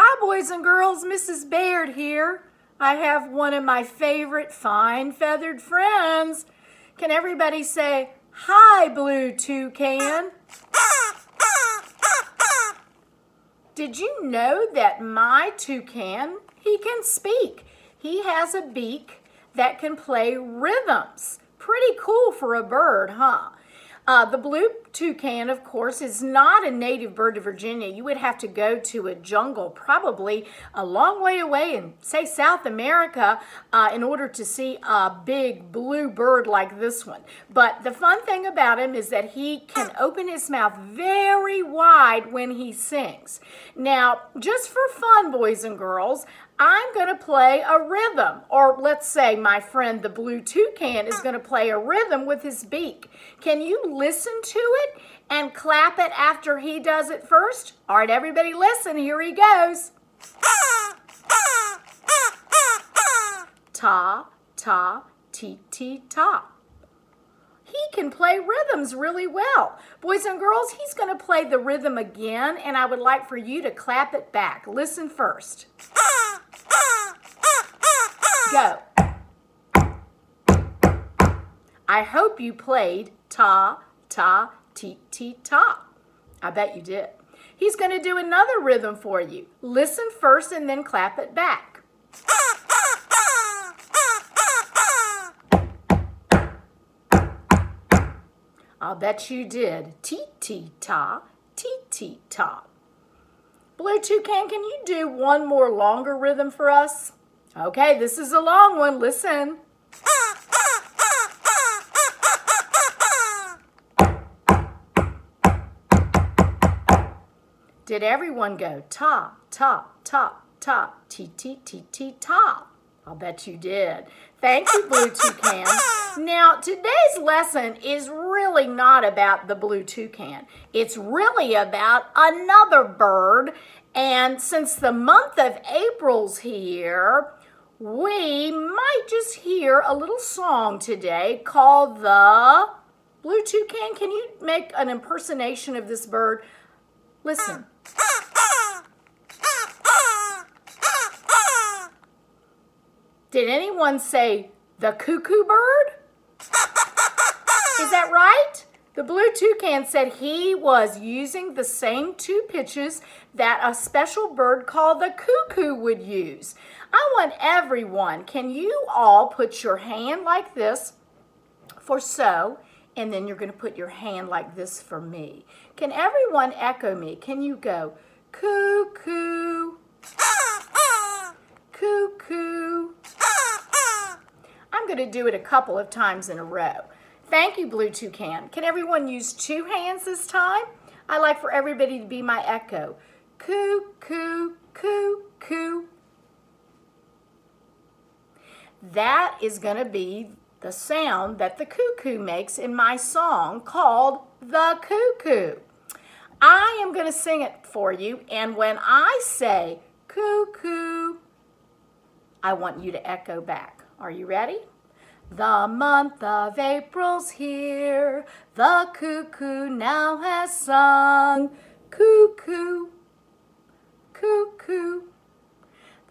Hi, boys and girls. Mrs. Baird here. I have one of my favorite fine feathered friends. Can everybody say, Hi, Blue Toucan? Did you know that my toucan, he can speak. He has a beak that can play rhythms. Pretty cool for a bird, huh? Uh, the blue toucan, of course, is not a native bird of Virginia. You would have to go to a jungle, probably a long way away in, say, South America, uh, in order to see a big blue bird like this one. But the fun thing about him is that he can open his mouth very wide when he sings. Now, just for fun, boys and girls, I'm going to play a rhythm. Or let's say my friend the blue toucan is going to play a rhythm with his beak. Can you listen to it and clap it after he does it first? All right, everybody listen. Here he goes. Ta, ta, ti, ti, ta. He can play rhythms really well. Boys and girls, he's going to play the rhythm again, and I would like for you to clap it back. Listen first. Go. I hope you played ta, ta, ti, ti, ta. I bet you did. He's going to do another rhythm for you. Listen first and then clap it back. I'll bet you did. Ti, ti, ta, ti, ti, ta. Blue Toucan, can you do one more longer rhythm for us? Okay, this is a long one. Listen. Did everyone go ta, ta, ta, ta, ti, ti, ti, ti, ta? I'll bet you did. Thank you, Blue Toucan. Now, today's lesson is really not about the blue toucan. It's really about another bird. And since the month of April's here, we might just hear a little song today called the Blue Toucan. Can you make an impersonation of this bird? Listen. Did anyone say the cuckoo bird? Is that right? The blue toucan said he was using the same two pitches that a special bird called the cuckoo would use. I want everyone, can you all put your hand like this for so, and then you're going to put your hand like this for me. Can everyone echo me? Can you go cuckoo, cuckoo? I'm going to do it a couple of times in a row. Thank you, Blue Toucan. Can everyone use two hands this time? I like for everybody to be my echo. Coo, coo, coo, coo. That is going to be the sound that the cuckoo makes in my song called The Cuckoo. I am going to sing it for you, and when I say cuckoo, I want you to echo back. Are you ready? The month of April's here, the cuckoo now has sung. Cuckoo, cuckoo,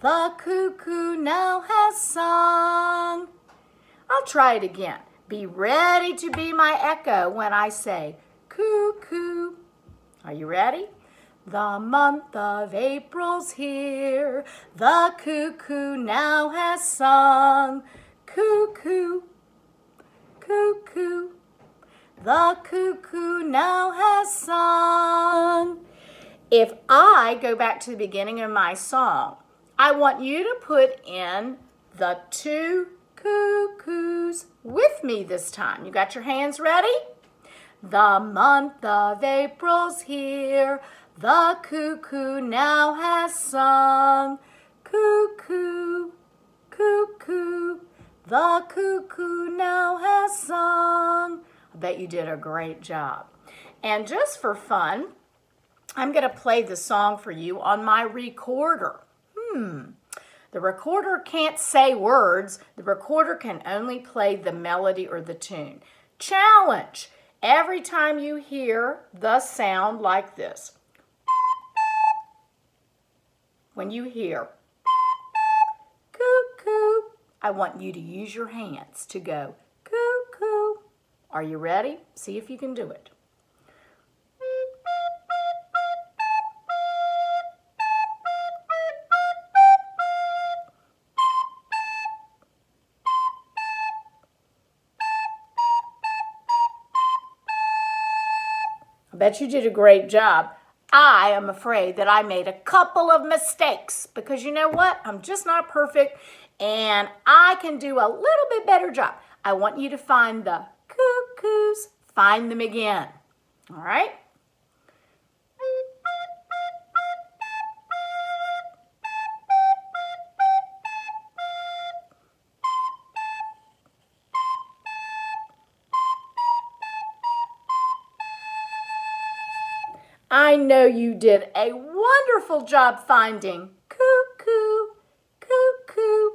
the cuckoo now has sung. I'll try it again. Be ready to be my echo when I say cuckoo. Are you ready? The month of April's here, the cuckoo now has sung. Cuckoo, cuckoo, the cuckoo now has sung. If I go back to the beginning of my song, I want you to put in the two cuckoos with me this time. You got your hands ready? The month of April's here, the cuckoo now has sung. Cuckoo, cuckoo, the cuckoo now has sung. I bet you did a great job. And just for fun, I'm going to play the song for you on my recorder. Hmm. The recorder can't say words. The recorder can only play the melody or the tune. Challenge. Every time you hear the sound like this. when you hear cuckoo, I want you to use your hands to go cuckoo. Are you ready? See if you can do it. Bet you did a great job. I am afraid that I made a couple of mistakes because you know what? I'm just not perfect and I can do a little bit better job. I want you to find the cuckoos, find them again. All right? I know you did a wonderful job finding cuckoo, cuckoo.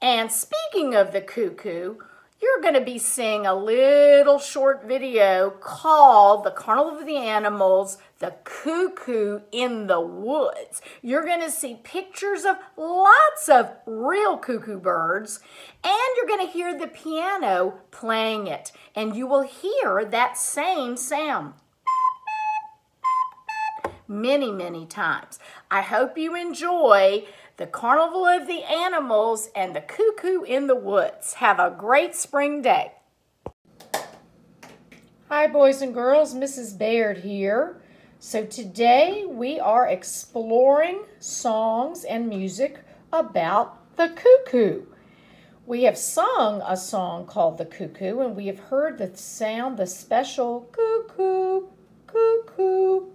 And speaking of the cuckoo, you're going to be seeing a little short video called The Carnival of the Animals, The Cuckoo in the Woods. You're going to see pictures of lots of real cuckoo birds, and you're going to hear the piano playing it, and you will hear that same sound many, many times. I hope you enjoy the Carnival of the Animals and the Cuckoo in the Woods. Have a great spring day. Hi, boys and girls. Mrs. Baird here. So today we are exploring songs and music about the cuckoo. We have sung a song called The Cuckoo, and we have heard the sound, the special cuckoo, cuckoo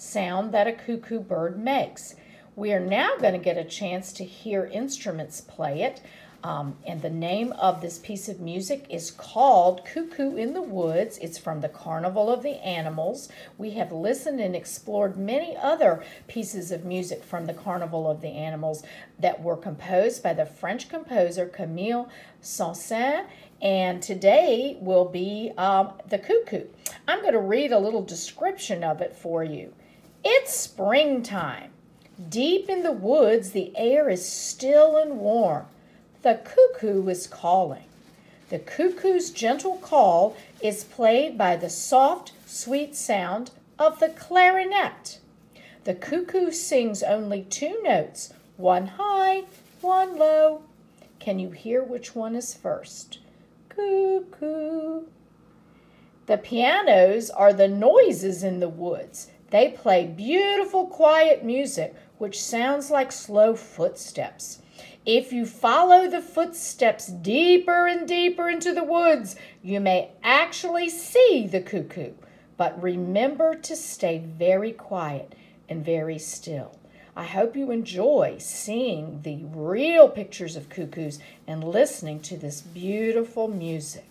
sound that a cuckoo bird makes. We are now going to get a chance to hear instruments play it. Um, and the name of this piece of music is called Cuckoo in the Woods. It's from the Carnival of the Animals. We have listened and explored many other pieces of music from the Carnival of the Animals that were composed by the French composer Camille Saint-Saëns. And today will be um, the cuckoo. I'm going to read a little description of it for you. It's springtime. Deep in the woods, the air is still and warm. The cuckoo is calling. The cuckoo's gentle call is played by the soft, sweet sound of the clarinet. The cuckoo sings only two notes, one high, one low. Can you hear which one is first? Cuckoo. The pianos are the noises in the woods. They play beautiful, quiet music, which sounds like slow footsteps. If you follow the footsteps deeper and deeper into the woods, you may actually see the cuckoo. But remember to stay very quiet and very still. I hope you enjoy seeing the real pictures of cuckoos and listening to this beautiful music.